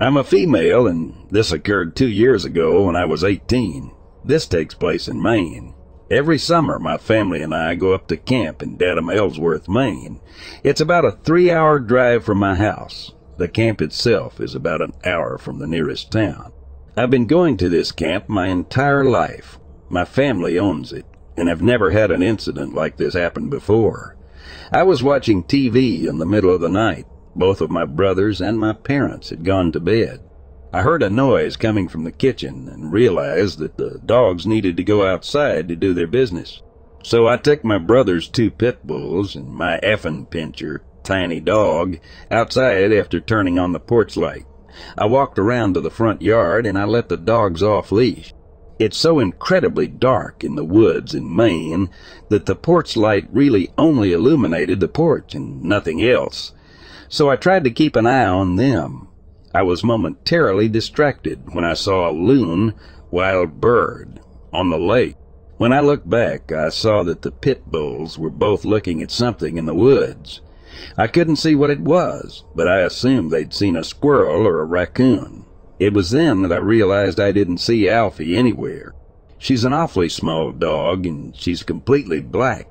I'm a female, and this occurred two years ago when I was 18. This takes place in Maine. Every summer, my family and I go up to camp in Dedham, Ellsworth, Maine. It's about a three hour drive from my house. The camp itself is about an hour from the nearest town. I've been going to this camp my entire life. My family owns it, and I've never had an incident like this happen before. I was watching TV in the middle of the night. Both of my brothers and my parents had gone to bed. I heard a noise coming from the kitchen and realized that the dogs needed to go outside to do their business. So I took my brother's two pit bulls and my Affenpinscher, tiny dog, outside after turning on the porch light. I walked around to the front yard and I let the dogs off leash. It's so incredibly dark in the woods in Maine that the porch light really only illuminated the porch and nothing else so I tried to keep an eye on them. I was momentarily distracted when I saw a loon wild bird on the lake. When I looked back, I saw that the pit bulls were both looking at something in the woods. I couldn't see what it was, but I assumed they'd seen a squirrel or a raccoon. It was then that I realized I didn't see Alfie anywhere. She's an awfully small dog, and she's completely black.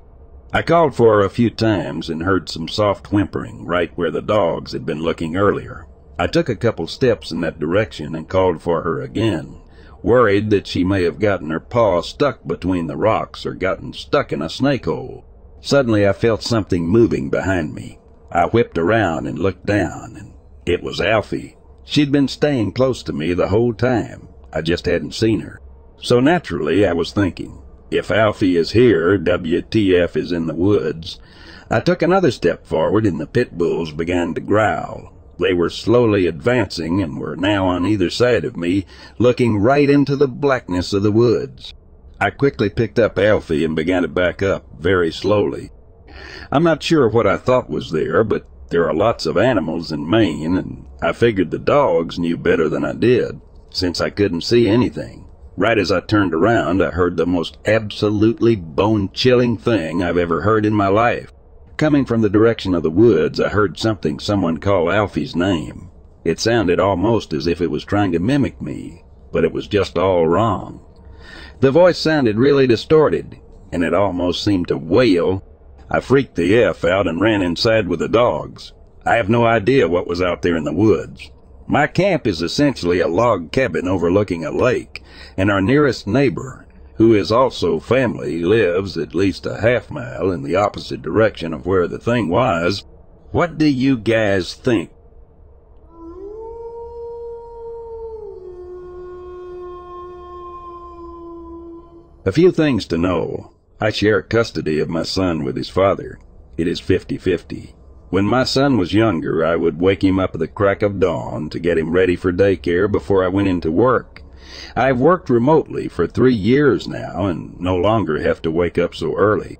I called for her a few times and heard some soft whimpering right where the dogs had been looking earlier. I took a couple steps in that direction and called for her again, worried that she may have gotten her paw stuck between the rocks or gotten stuck in a snake hole. Suddenly I felt something moving behind me. I whipped around and looked down, and it was Alfie. She'd been staying close to me the whole time. I just hadn't seen her. So naturally I was thinking, if Alfie is here, WTF is in the woods. I took another step forward and the pit bulls began to growl. They were slowly advancing and were now on either side of me, looking right into the blackness of the woods. I quickly picked up Alfie and began to back up, very slowly. I'm not sure what I thought was there, but there are lots of animals in Maine, and I figured the dogs knew better than I did, since I couldn't see anything. Right as I turned around, I heard the most absolutely bone-chilling thing I've ever heard in my life. Coming from the direction of the woods, I heard something someone call Alfie's name. It sounded almost as if it was trying to mimic me, but it was just all wrong. The voice sounded really distorted, and it almost seemed to wail. I freaked the F out and ran inside with the dogs. I have no idea what was out there in the woods. My camp is essentially a log cabin overlooking a lake, and our nearest neighbor, who is also family, lives at least a half mile in the opposite direction of where the thing was. What do you guys think? A few things to know. I share custody of my son with his father. It is 50-50. When my son was younger, I would wake him up at the crack of dawn to get him ready for daycare before I went into work. I've worked remotely for three years now and no longer have to wake up so early.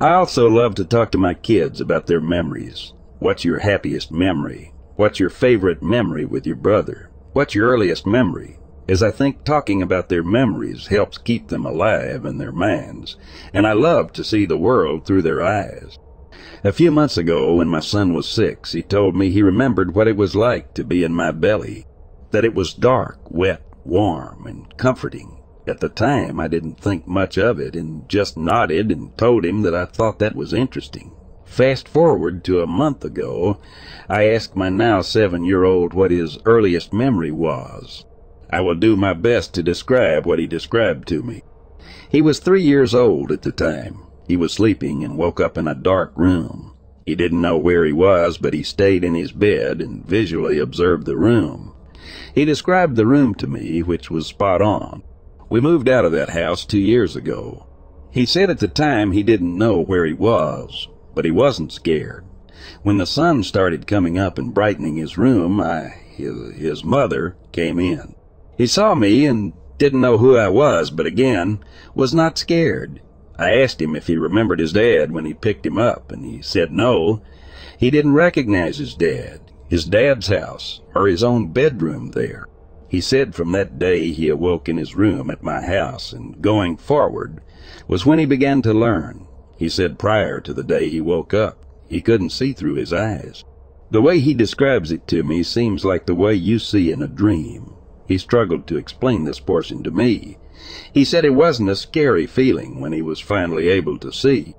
I also love to talk to my kids about their memories. What's your happiest memory? What's your favorite memory with your brother? What's your earliest memory? As I think talking about their memories helps keep them alive in their minds, and I love to see the world through their eyes. A few months ago, when my son was six, he told me he remembered what it was like to be in my belly, that it was dark, wet, warm, and comforting. At the time, I didn't think much of it and just nodded and told him that I thought that was interesting. Fast forward to a month ago, I asked my now seven-year-old what his earliest memory was. I will do my best to describe what he described to me. He was three years old at the time. He was sleeping and woke up in a dark room. He didn't know where he was, but he stayed in his bed and visually observed the room. He described the room to me, which was spot on. We moved out of that house two years ago. He said at the time he didn't know where he was, but he wasn't scared. When the sun started coming up and brightening his room, I, his, his mother, came in. He saw me and didn't know who I was, but again, was not scared. I asked him if he remembered his dad when he picked him up, and he said no. He didn't recognize his dad, his dad's house, or his own bedroom there. He said from that day he awoke in his room at my house, and going forward was when he began to learn. He said prior to the day he woke up, he couldn't see through his eyes. The way he describes it to me seems like the way you see in a dream. He struggled to explain this portion to me. He said it wasn't a scary feeling when he was finally able to see.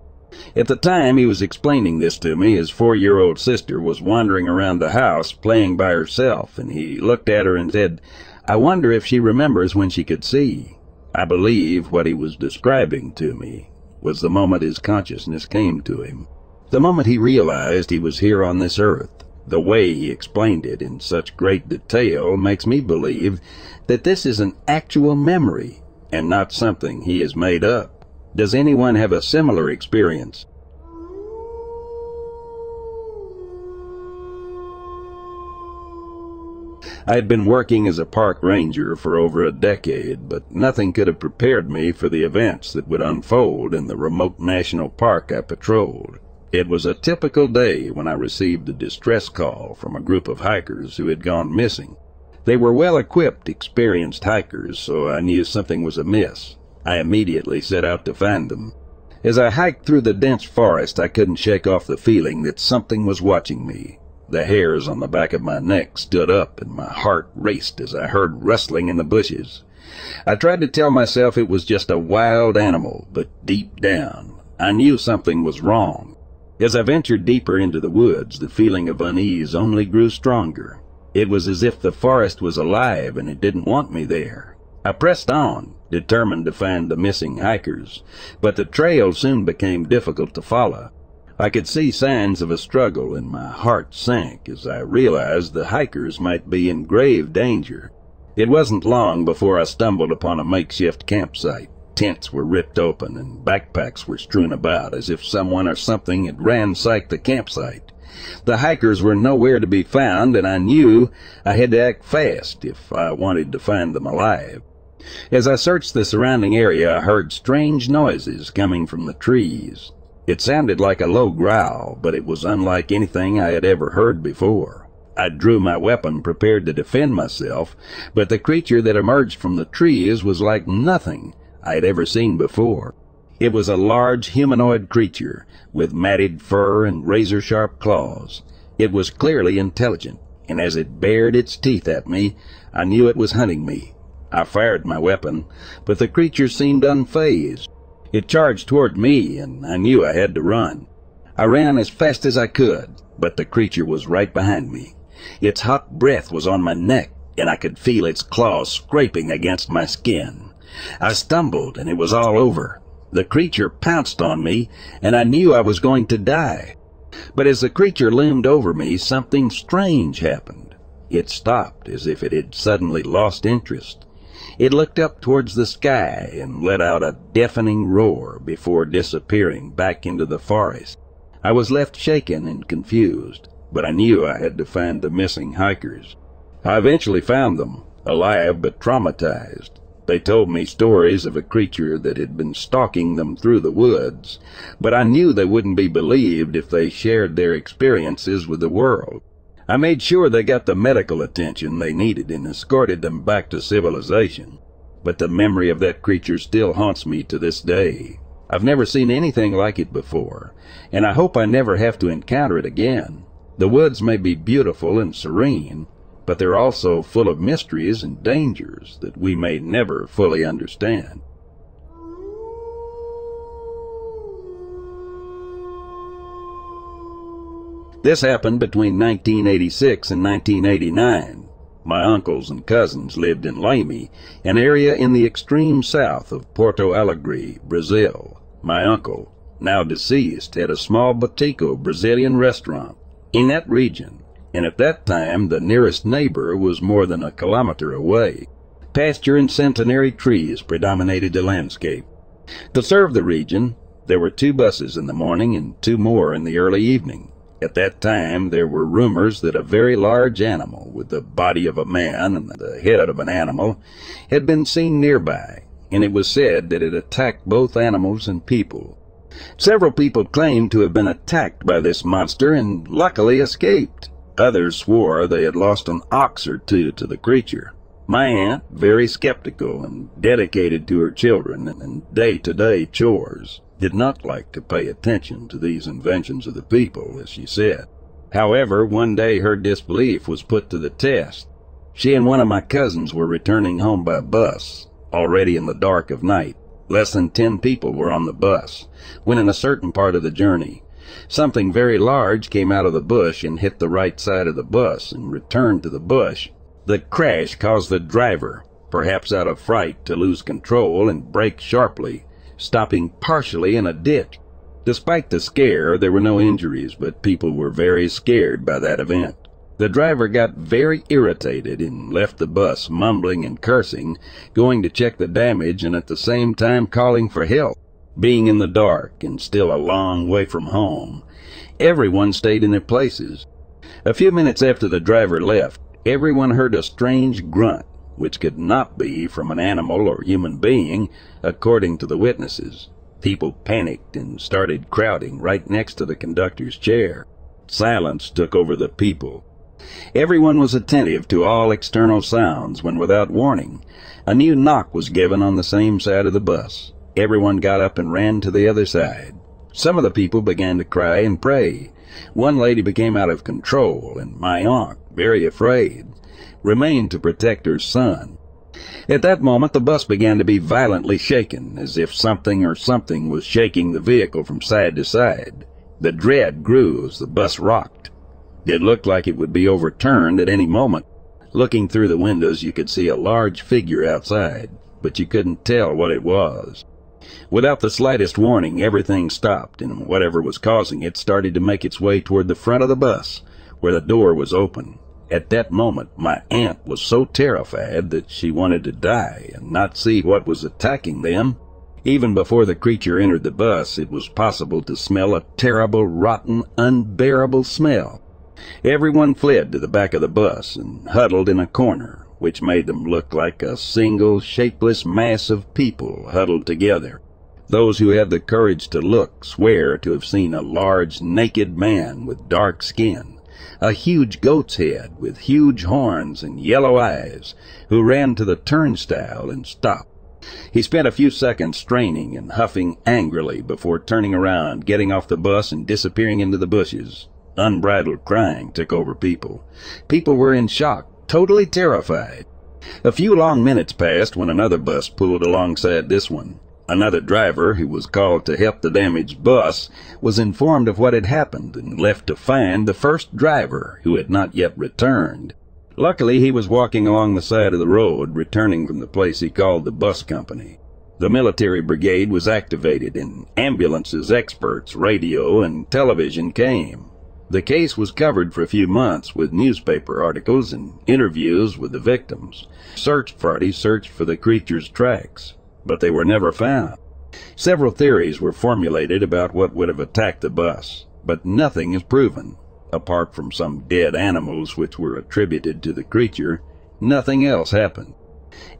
At the time he was explaining this to me, his four-year-old sister was wandering around the house playing by herself, and he looked at her and said, I wonder if she remembers when she could see. I believe what he was describing to me was the moment his consciousness came to him. The moment he realized he was here on this earth. The way he explained it in such great detail makes me believe that this is an actual memory and not something he has made up. Does anyone have a similar experience? I had been working as a park ranger for over a decade, but nothing could have prepared me for the events that would unfold in the remote national park I patrolled. It was a typical day when I received a distress call from a group of hikers who had gone missing. They were well-equipped, experienced hikers, so I knew something was amiss. I immediately set out to find them. As I hiked through the dense forest, I couldn't shake off the feeling that something was watching me. The hairs on the back of my neck stood up and my heart raced as I heard rustling in the bushes. I tried to tell myself it was just a wild animal, but deep down, I knew something was wrong. As I ventured deeper into the woods, the feeling of unease only grew stronger. It was as if the forest was alive and it didn't want me there. I pressed on, determined to find the missing hikers, but the trail soon became difficult to follow. I could see signs of a struggle and my heart sank as I realized the hikers might be in grave danger. It wasn't long before I stumbled upon a makeshift campsite. Tents were ripped open and backpacks were strewn about as if someone or something had ransacked the campsite. The hikers were nowhere to be found and I knew I had to act fast if I wanted to find them alive. As I searched the surrounding area, I heard strange noises coming from the trees. It sounded like a low growl, but it was unlike anything I had ever heard before. I drew my weapon, prepared to defend myself, but the creature that emerged from the trees was like nothing I had ever seen before. It was a large humanoid creature with matted fur and razor-sharp claws. It was clearly intelligent, and as it bared its teeth at me, I knew it was hunting me. I fired my weapon, but the creature seemed unfazed. It charged toward me, and I knew I had to run. I ran as fast as I could, but the creature was right behind me. Its hot breath was on my neck, and I could feel its claws scraping against my skin. I stumbled, and it was all over. The creature pounced on me, and I knew I was going to die. But as the creature loomed over me, something strange happened. It stopped as if it had suddenly lost interest. It looked up towards the sky and let out a deafening roar before disappearing back into the forest. I was left shaken and confused, but I knew I had to find the missing hikers. I eventually found them, alive but traumatized. They told me stories of a creature that had been stalking them through the woods, but I knew they wouldn't be believed if they shared their experiences with the world. I made sure they got the medical attention they needed and escorted them back to civilization. But the memory of that creature still haunts me to this day. I've never seen anything like it before, and I hope I never have to encounter it again. The woods may be beautiful and serene, but they're also full of mysteries and dangers that we may never fully understand. This happened between 1986 and 1989. My uncles and cousins lived in Leme, an area in the extreme south of Porto Alegre, Brazil. My uncle, now deceased, had a small Boteco Brazilian restaurant in that region, and at that time the nearest neighbor was more than a kilometer away. Pasture and centenary trees predominated the landscape. To serve the region, there were two buses in the morning and two more in the early evening. At that time, there were rumors that a very large animal, with the body of a man and the head of an animal, had been seen nearby, and it was said that it attacked both animals and people. Several people claimed to have been attacked by this monster and luckily escaped. Others swore they had lost an ox or two to the creature. My aunt, very skeptical and dedicated to her children and day-to-day chores, did not like to pay attention to these inventions of the people, as she said. However, one day her disbelief was put to the test. She and one of my cousins were returning home by bus, already in the dark of night. Less than ten people were on the bus, when in a certain part of the journey, something very large came out of the bush and hit the right side of the bus and returned to the bush. The crash caused the driver, perhaps out of fright, to lose control and brake sharply, stopping partially in a ditch. Despite the scare, there were no injuries, but people were very scared by that event. The driver got very irritated and left the bus, mumbling and cursing, going to check the damage and at the same time calling for help. Being in the dark and still a long way from home, everyone stayed in their places. A few minutes after the driver left, everyone heard a strange grunt, which could not be from an animal or human being, according to the witnesses. People panicked and started crowding right next to the conductor's chair. Silence took over the people. Everyone was attentive to all external sounds when, without warning, a new knock was given on the same side of the bus. Everyone got up and ran to the other side. Some of the people began to cry and pray. One lady became out of control, and my aunt, very afraid, remained to protect her son. At that moment, the bus began to be violently shaken, as if something or something was shaking the vehicle from side to side. The dread grew as the bus rocked. It looked like it would be overturned at any moment. Looking through the windows, you could see a large figure outside, but you couldn't tell what it was. Without the slightest warning, everything stopped, and whatever was causing it started to make its way toward the front of the bus, where the door was open. At that moment, my aunt was so terrified that she wanted to die and not see what was attacking them. Even before the creature entered the bus, it was possible to smell a terrible, rotten, unbearable smell. Everyone fled to the back of the bus and huddled in a corner, which made them look like a single, shapeless mass of people huddled together. Those who have the courage to look swear to have seen a large, naked man with dark skin, a huge goat's head with huge horns and yellow eyes, who ran to the turnstile and stopped. He spent a few seconds straining and huffing angrily before turning around, getting off the bus, and disappearing into the bushes. Unbridled crying took over people. People were in shock, totally terrified. A few long minutes passed when another bus pulled alongside this one. Another driver, who was called to help the damaged bus, was informed of what had happened and left to find the first driver, who had not yet returned. Luckily, he was walking along the side of the road, returning from the place he called the bus company. The military brigade was activated, and ambulances, experts, radio, and television came. The case was covered for a few months with newspaper articles and interviews with the victims. Search parties searched for the creature's tracks, but they were never found. Several theories were formulated about what would have attacked the bus, but nothing is proven. Apart from some dead animals which were attributed to the creature, nothing else happened.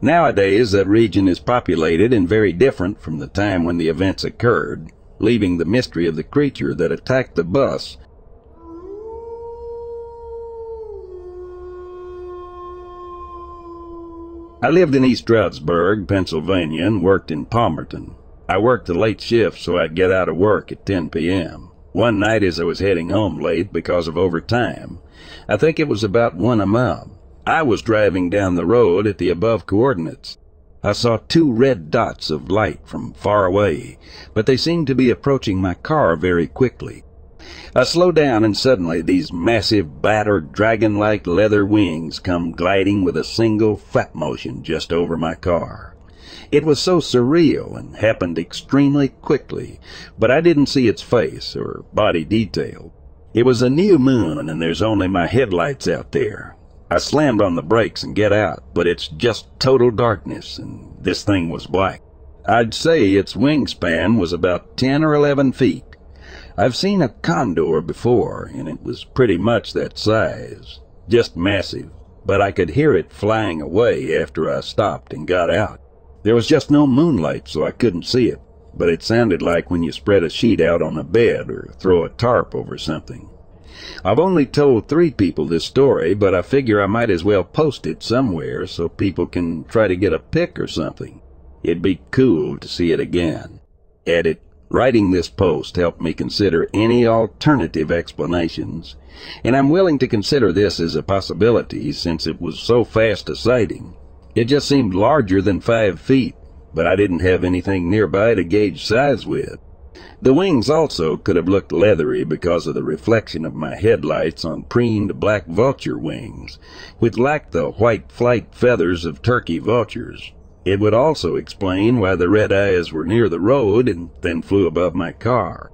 Nowadays, that region is populated and very different from the time when the events occurred, leaving the mystery of the creature that attacked the bus I lived in East Stroudsburg, Pennsylvania, and worked in Palmerton. I worked a late shift so I'd get out of work at 10 p.m. One night as I was heading home late because of overtime, I think it was about 1 a.m., I was driving down the road at the above coordinates. I saw two red dots of light from far away, but they seemed to be approaching my car very quickly. I slow down and suddenly these massive, battered, dragon-like leather wings come gliding with a single flap motion just over my car. It was so surreal and happened extremely quickly, but I didn't see its face or body detail. It was a new moon and there's only my headlights out there. I slammed on the brakes and get out, but it's just total darkness and this thing was black. I'd say its wingspan was about 10 or 11 feet. I've seen a condor before, and it was pretty much that size. Just massive. But I could hear it flying away after I stopped and got out. There was just no moonlight, so I couldn't see it. But it sounded like when you spread a sheet out on a bed or throw a tarp over something. I've only told three people this story, but I figure I might as well post it somewhere so people can try to get a pic or something. It'd be cool to see it again. Edit Writing this post helped me consider any alternative explanations, and I'm willing to consider this as a possibility since it was so fast a sighting. It just seemed larger than five feet, but I didn't have anything nearby to gauge size with. The wings also could have looked leathery because of the reflection of my headlights on preened black vulture wings, which lacked the white flight feathers of turkey vultures. It would also explain why the red eyes were near the road and then flew above my car.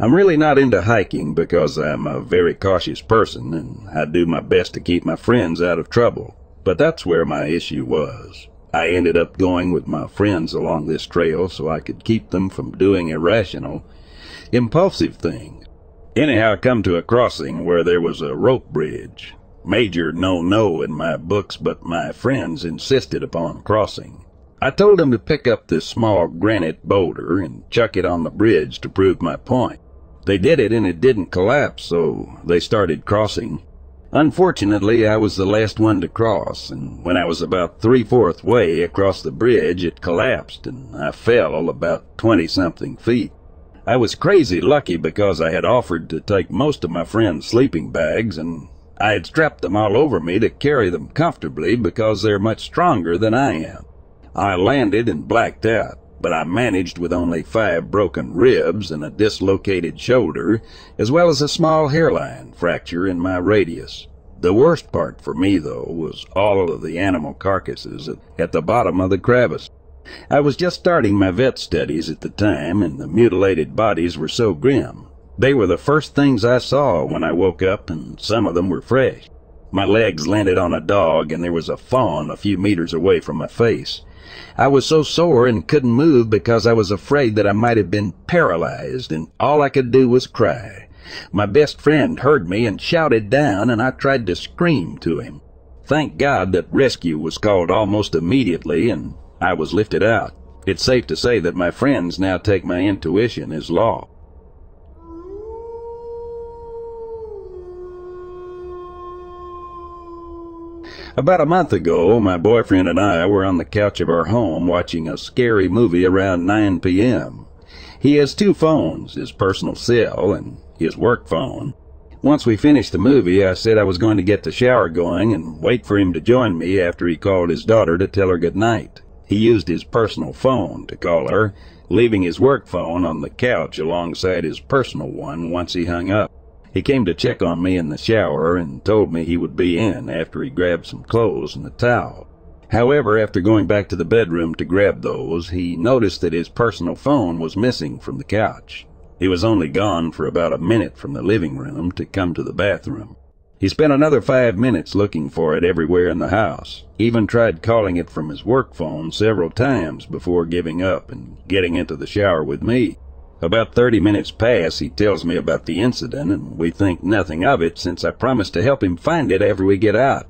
I'm really not into hiking because I'm a very cautious person and I do my best to keep my friends out of trouble. But that's where my issue was. I ended up going with my friends along this trail so I could keep them from doing irrational, impulsive things. Anyhow, I come to a crossing where there was a rope bridge. Major no-no in my books, but my friends insisted upon crossing. I told them to pick up this small granite boulder and chuck it on the bridge to prove my point. They did it and it didn't collapse, so they started crossing. Unfortunately, I was the last one to cross, and when I was about three-fourths way across the bridge, it collapsed, and I fell about twenty-something feet. I was crazy lucky because I had offered to take most of my friends' sleeping bags, and I had strapped them all over me to carry them comfortably because they're much stronger than I am. I landed and blacked out, but I managed with only five broken ribs and a dislocated shoulder, as well as a small hairline fracture in my radius. The worst part for me, though, was all of the animal carcasses at the bottom of the crevice. I was just starting my vet studies at the time, and the mutilated bodies were so grim. They were the first things I saw when I woke up, and some of them were fresh. My legs landed on a dog, and there was a fawn a few meters away from my face. I was so sore and couldn't move because I was afraid that I might have been paralyzed, and all I could do was cry. My best friend heard me and shouted down, and I tried to scream to him. Thank God that rescue was called almost immediately, and I was lifted out. It's safe to say that my friends now take my intuition as law. About a month ago, my boyfriend and I were on the couch of our home watching a scary movie around 9 p.m. He has two phones, his personal cell and his work phone. Once we finished the movie, I said I was going to get the shower going and wait for him to join me after he called his daughter to tell her good night. He used his personal phone to call her, leaving his work phone on the couch alongside his personal one once he hung up. He came to check on me in the shower and told me he would be in after he grabbed some clothes and a towel. However, after going back to the bedroom to grab those, he noticed that his personal phone was missing from the couch. He was only gone for about a minute from the living room to come to the bathroom. He spent another five minutes looking for it everywhere in the house, even tried calling it from his work phone several times before giving up and getting into the shower with me. About 30 minutes pass, he tells me about the incident, and we think nothing of it since I promised to help him find it after we get out.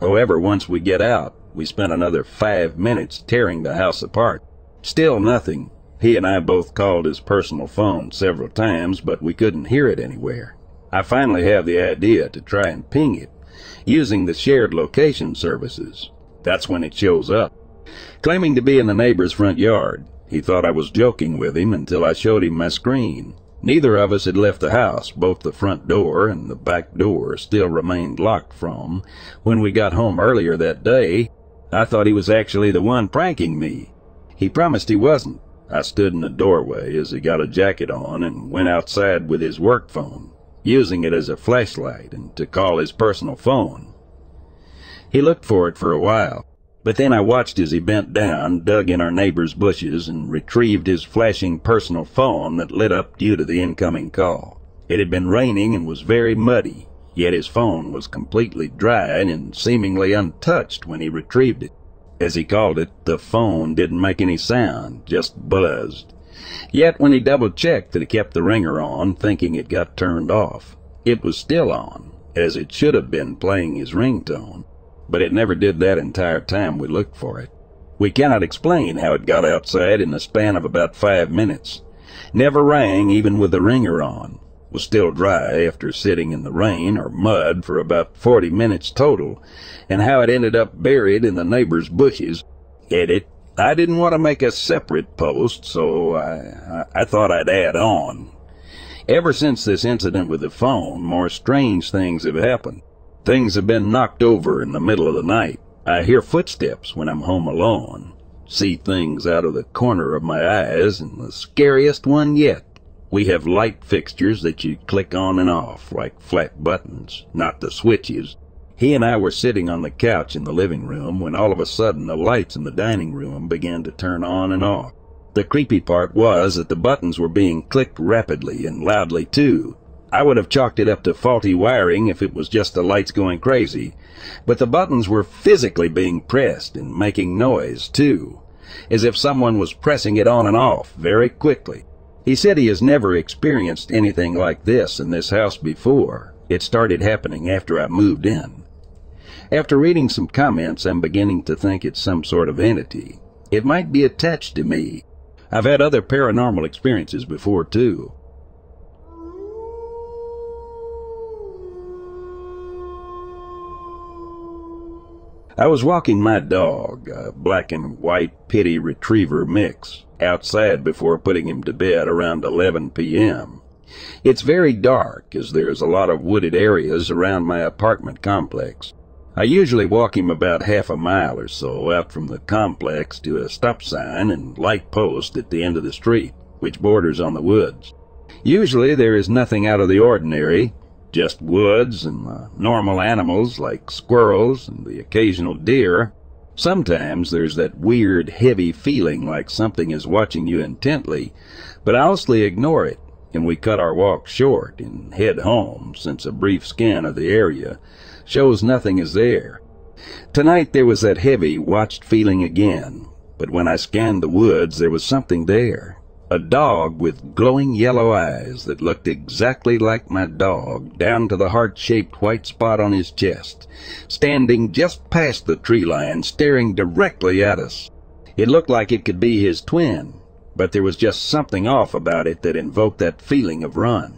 However, once we get out, we spend another five minutes tearing the house apart. Still nothing. He and I both called his personal phone several times, but we couldn't hear it anywhere. I finally have the idea to try and ping it, using the shared location services. That's when it shows up. Claiming to be in the neighbor's front yard, he thought I was joking with him until I showed him my screen. Neither of us had left the house. Both the front door and the back door still remained locked from when we got home earlier that day. I thought he was actually the one pranking me. He promised he wasn't. I stood in the doorway as he got a jacket on and went outside with his work phone, using it as a flashlight and to call his personal phone. He looked for it for a while, but then I watched as he bent down, dug in our neighbor's bushes, and retrieved his flashing personal phone that lit up due to the incoming call. It had been raining and was very muddy, yet his phone was completely dry and seemingly untouched when he retrieved it. As he called it, the phone didn't make any sound, just buzzed. Yet when he double-checked that he kept the ringer on, thinking it got turned off, it was still on, as it should have been playing his ringtone but it never did that entire time we looked for it. We cannot explain how it got outside in the span of about five minutes. Never rang even with the ringer on. was still dry after sitting in the rain or mud for about 40 minutes total, and how it ended up buried in the neighbor's bushes. Edit. I didn't want to make a separate post, so I, I, thought I'd add on. Ever since this incident with the phone, more strange things have happened. Things have been knocked over in the middle of the night. I hear footsteps when I'm home alone, see things out of the corner of my eyes, and the scariest one yet we have light fixtures that you click on and off, like flat buttons, not the switches. He and I were sitting on the couch in the living room when all of a sudden the lights in the dining room began to turn on and off. The creepy part was that the buttons were being clicked rapidly and loudly too. I would have chalked it up to faulty wiring if it was just the lights going crazy, but the buttons were physically being pressed and making noise too, as if someone was pressing it on and off very quickly. He said he has never experienced anything like this in this house before. It started happening after I moved in. After reading some comments, I'm beginning to think it's some sort of entity. It might be attached to me. I've had other paranormal experiences before, too. I was walking my dog, a black and white pitty retriever mix, outside before putting him to bed around 11 p.m. It's very dark as there's a lot of wooded areas around my apartment complex. I usually walk him about half a mile or so out from the complex to a stop sign and light post at the end of the street, which borders on the woods. Usually there is nothing out of the ordinary, just woods and uh, normal animals like squirrels and the occasional deer. Sometimes there's that weird, heavy feeling like something is watching you intently, but I mostly ignore it, and we cut our walk short and head home since a brief scan of the area shows nothing is there. Tonight there was that heavy, watched feeling again, but when I scanned the woods there was something there, a dog with glowing yellow eyes that looked exactly like my dog, down to the heart-shaped white spot on his chest, standing just past the tree line, staring directly at us. It looked like it could be his twin, but there was just something off about it that invoked that feeling of run.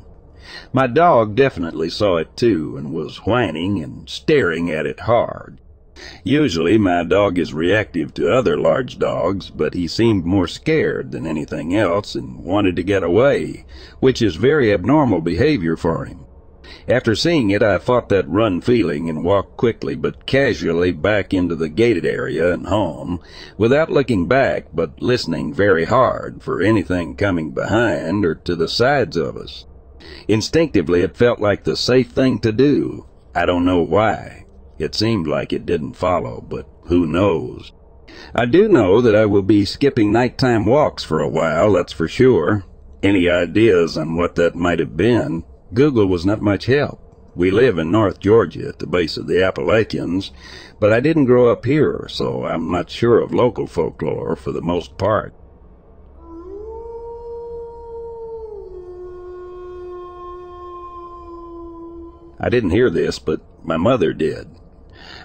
My dog definitely saw it too, and was whining and staring at it hard. Usually my dog is reactive to other large dogs, but he seemed more scared than anything else and wanted to get away, which is very abnormal behavior for him. After seeing it, I fought that run feeling and walked quickly but casually back into the gated area and home, without looking back but listening very hard for anything coming behind or to the sides of us. Instinctively, it felt like the safe thing to do. I don't know why. It seemed like it didn't follow, but who knows? I do know that I will be skipping nighttime walks for a while, that's for sure. Any ideas on what that might have been? Google was not much help. We live in North Georgia at the base of the Appalachians, but I didn't grow up here, so I'm not sure of local folklore for the most part. I didn't hear this, but my mother did.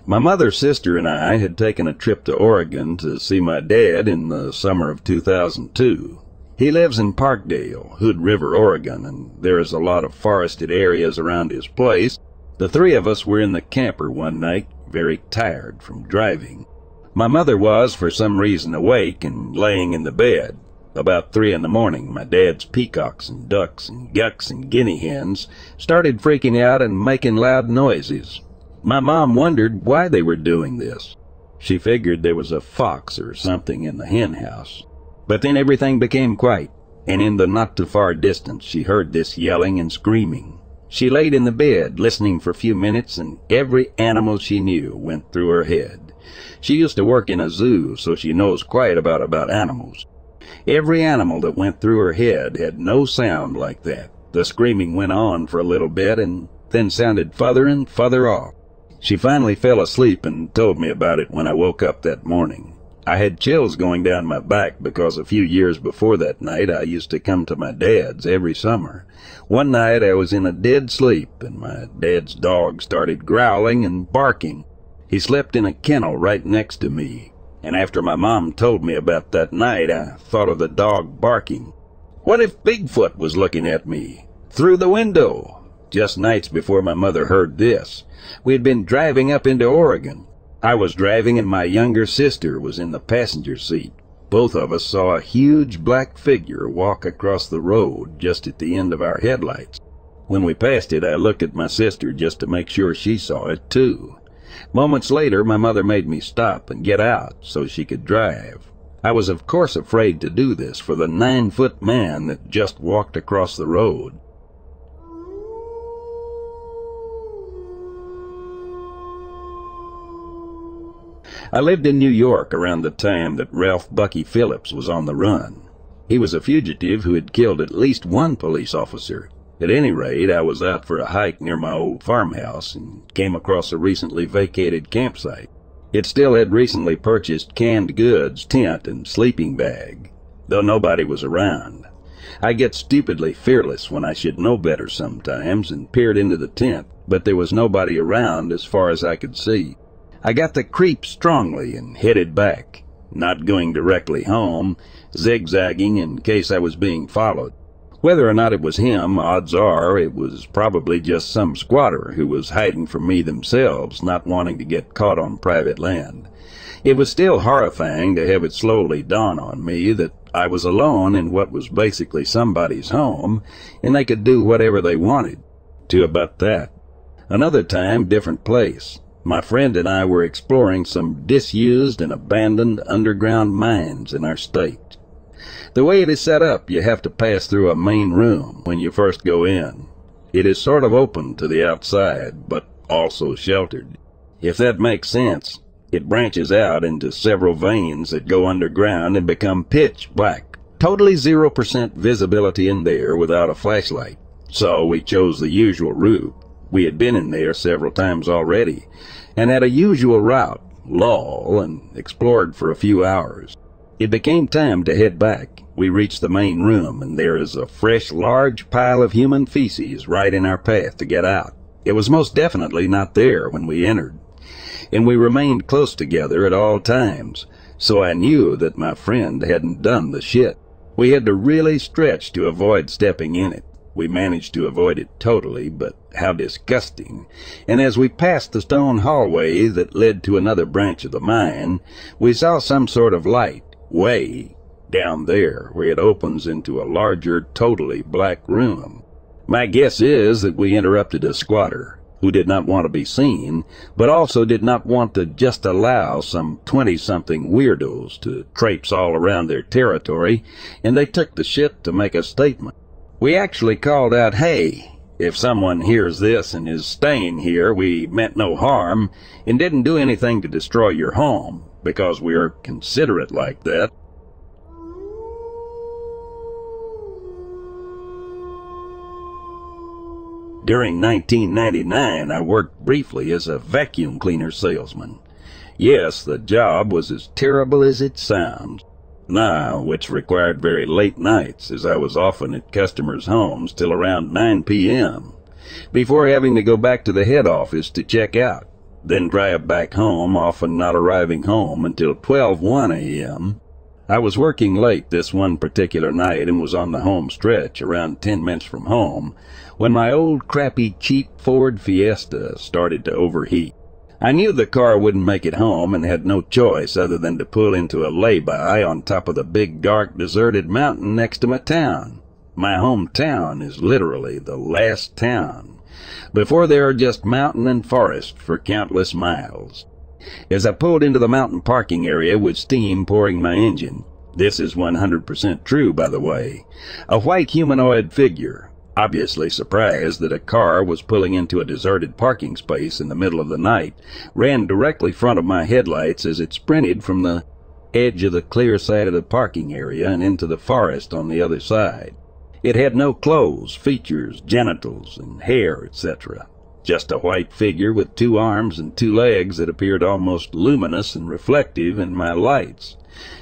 My mother's sister and I had taken a trip to Oregon to see my dad in the summer of 2002. He lives in Parkdale, Hood River, Oregon, and there is a lot of forested areas around his place. The three of us were in the camper one night, very tired from driving. My mother was, for some reason, awake and laying in the bed. About three in the morning, my dad's peacocks and ducks and gucks and guinea hens started freaking out and making loud noises. My mom wondered why they were doing this. She figured there was a fox or something in the hen house. But then everything became quiet, and in the not too far distance she heard this yelling and screaming. She laid in the bed, listening for a few minutes, and every animal she knew went through her head. She used to work in a zoo, so she knows quite about about animals. Every animal that went through her head had no sound like that. The screaming went on for a little bit and then sounded further and further off. She finally fell asleep and told me about it when I woke up that morning. I had chills going down my back because a few years before that night I used to come to my dad's every summer. One night I was in a dead sleep and my dad's dog started growling and barking. He slept in a kennel right next to me, and after my mom told me about that night I thought of the dog barking. What if Bigfoot was looking at me? through the window. Just nights before my mother heard this, we had been driving up into Oregon. I was driving and my younger sister was in the passenger seat. Both of us saw a huge black figure walk across the road just at the end of our headlights. When we passed it, I looked at my sister just to make sure she saw it too. Moments later, my mother made me stop and get out so she could drive. I was of course afraid to do this for the nine-foot man that just walked across the road. I lived in New York around the time that Ralph Bucky Phillips was on the run. He was a fugitive who had killed at least one police officer. At any rate, I was out for a hike near my old farmhouse and came across a recently vacated campsite. It still had recently purchased canned goods, tent, and sleeping bag, though nobody was around. I get stupidly fearless when I should know better sometimes and peered into the tent, but there was nobody around as far as I could see. I got the creep strongly and headed back, not going directly home, zigzagging in case I was being followed. Whether or not it was him, odds are it was probably just some squatter who was hiding from me themselves, not wanting to get caught on private land. It was still horrifying to have it slowly dawn on me that I was alone in what was basically somebody's home, and they could do whatever they wanted. To about that. Another time, different place. My friend and I were exploring some disused and abandoned underground mines in our state. The way it is set up, you have to pass through a main room when you first go in. It is sort of open to the outside, but also sheltered. If that makes sense, it branches out into several veins that go underground and become pitch black. Totally 0% visibility in there without a flashlight. So we chose the usual route. We had been in there several times already, and had a usual route, lull, and explored for a few hours. It became time to head back. We reach the main room, and there is a fresh, large pile of human feces right in our path to get out. It was most definitely not there when we entered, and we remained close together at all times, so I knew that my friend hadn't done the shit. We had to really stretch to avoid stepping in it. We managed to avoid it totally, but how disgusting. And as we passed the stone hallway that led to another branch of the mine, we saw some sort of light, way down there where it opens into a larger, totally black room. My guess is that we interrupted a squatter who did not want to be seen, but also did not want to just allow some 20-something weirdos to traipse all around their territory, and they took the shit to make a statement. We actually called out, hey, if someone hears this and is staying here, we meant no harm and didn't do anything to destroy your home, because we are considerate like that. During 1999, I worked briefly as a vacuum cleaner salesman. Yes, the job was as terrible as it sounds. Now, which required very late nights, as I was often at customers' homes till around 9 p.m., before having to go back to the head office to check out, then drive back home, often not arriving home until 12:1 a.m. I was working late this one particular night and was on the home stretch, around 10 minutes from home, when my old crappy cheap Ford Fiesta started to overheat. I knew the car wouldn't make it home and had no choice other than to pull into a lay-by on top of the big dark deserted mountain next to my town. My hometown is literally the last town. Before there are just mountain and forest for countless miles. As I pulled into the mountain parking area with steam pouring my engine, this is 100% true, by the way, a white humanoid figure, obviously surprised that a car was pulling into a deserted parking space in the middle of the night, ran directly front of my headlights as it sprinted from the edge of the clear side of the parking area and into the forest on the other side. It had no clothes, features, genitals, and hair, etc. Just a white figure with two arms and two legs that appeared almost luminous and reflective in my lights.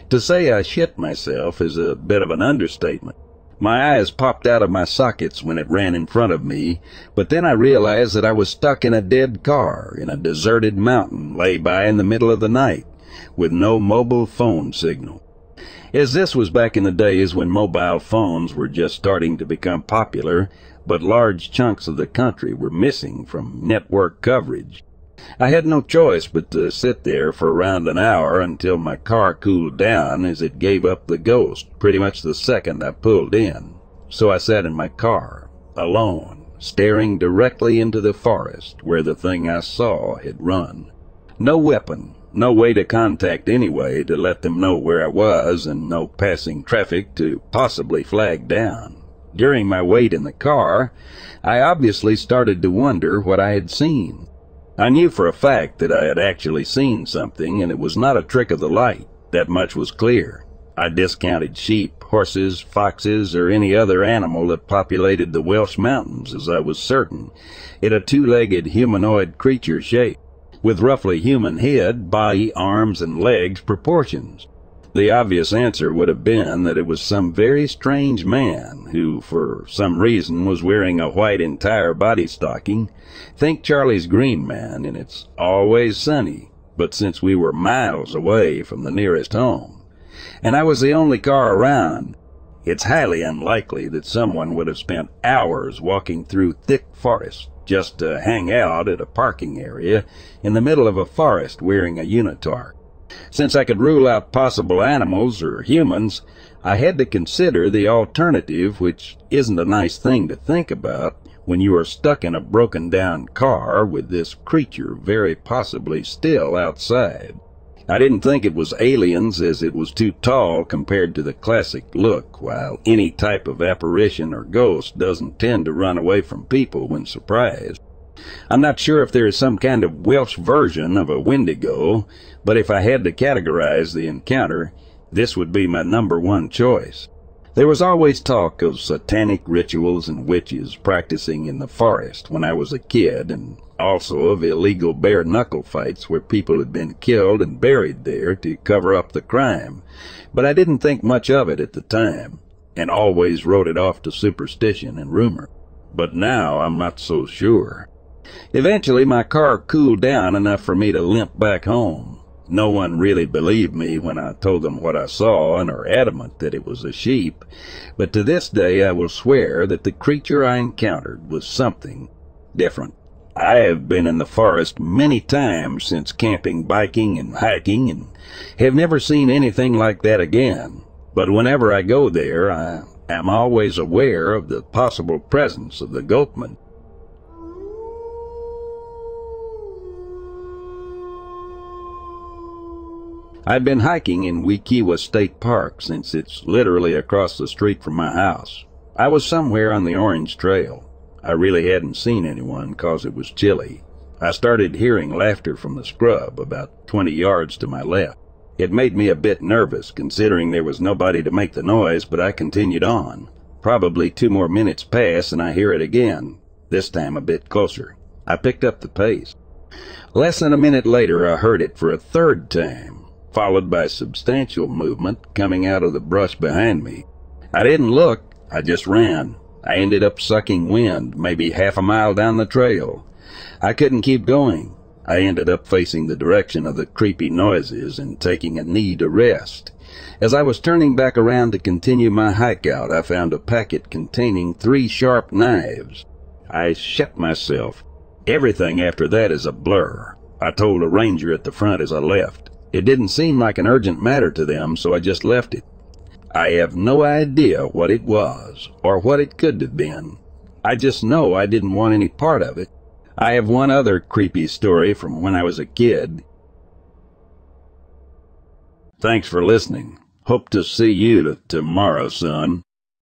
To say I shit myself is a bit of an understatement. My eyes popped out of my sockets when it ran in front of me, but then I realized that I was stuck in a dead car in a deserted mountain lay by in the middle of the night, with no mobile phone signal. As this was back in the days when mobile phones were just starting to become popular, but large chunks of the country were missing from network coverage. I had no choice but to sit there for around an hour until my car cooled down as it gave up the ghost pretty much the second I pulled in. So I sat in my car, alone, staring directly into the forest where the thing I saw had run. No weapon, no way to contact anyway to let them know where I was, and no passing traffic to possibly flag down. During my wait in the car, I obviously started to wonder what I had seen. I knew for a fact that I had actually seen something, and it was not a trick of the light. That much was clear. I discounted sheep, horses, foxes, or any other animal that populated the Welsh mountains, as I was certain it a two-legged humanoid creature shape, with roughly human head, body, arms, and legs proportions. The obvious answer would have been that it was some very strange man who, for some reason, was wearing a white entire body stocking. Think Charlie's Green Man, and it's always sunny, but since we were miles away from the nearest home, and I was the only car around, it's highly unlikely that someone would have spent hours walking through thick forest just to hang out at a parking area in the middle of a forest wearing a unitard. Since I could rule out possible animals or humans, I had to consider the alternative, which isn't a nice thing to think about when you are stuck in a broken down car with this creature very possibly still outside. I didn't think it was aliens as it was too tall compared to the classic look, while any type of apparition or ghost doesn't tend to run away from people when surprised. I'm not sure if there is some kind of Welsh version of a Wendigo, but if I had to categorize the encounter, this would be my number one choice. There was always talk of satanic rituals and witches practicing in the forest when I was a kid, and also of illegal bare knuckle fights where people had been killed and buried there to cover up the crime. But I didn't think much of it at the time, and always wrote it off to superstition and rumor. But now I'm not so sure. Eventually, my car cooled down enough for me to limp back home. No one really believed me when I told them what I saw and are adamant that it was a sheep, but to this day I will swear that the creature I encountered was something different. I have been in the forest many times since camping, biking, and hiking, and have never seen anything like that again. But whenever I go there, I am always aware of the possible presence of the goatman. I've been hiking in Wekiwa State Park since it's literally across the street from my house. I was somewhere on the Orange Trail. I really hadn't seen anyone cause it was chilly. I started hearing laughter from the scrub about 20 yards to my left. It made me a bit nervous considering there was nobody to make the noise, but I continued on. Probably two more minutes pass and I hear it again, this time a bit closer. I picked up the pace. Less than a minute later I heard it for a third time followed by substantial movement coming out of the brush behind me. I didn't look, I just ran. I ended up sucking wind, maybe half a mile down the trail. I couldn't keep going. I ended up facing the direction of the creepy noises and taking a knee to rest. As I was turning back around to continue my hike out, I found a packet containing three sharp knives. I shut myself. Everything after that is a blur. I told a ranger at the front as I left. It didn't seem like an urgent matter to them, so I just left it. I have no idea what it was, or what it could have been. I just know I didn't want any part of it. I have one other creepy story from when I was a kid. Thanks for listening. Hope to see you tomorrow, son.